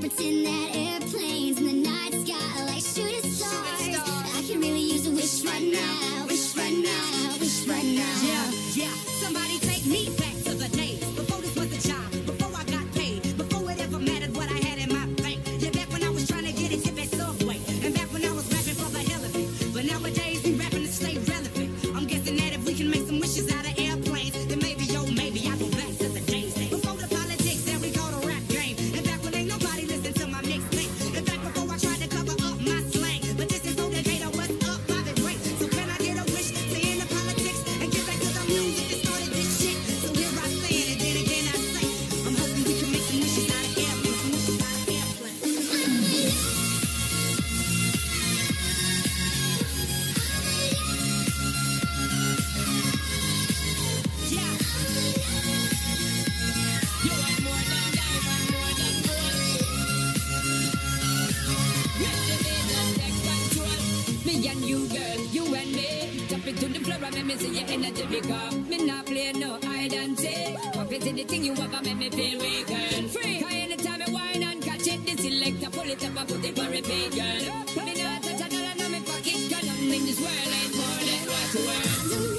pretend that airplanes in the night sky shooting stars. I really use a wish right now, wish right now, wish right now. Yeah, yeah. Somebody. You and me, jump into the floor and make me see your energy become. me not play no hide and seek. Confess in anything you ever make me feel weak and free. Cause anytime I whine and catch it, this selector pull it up and put it for repeat, girl. Me not touch a dollar, no me pocket, cause nothing in this world ain't more than what you earn.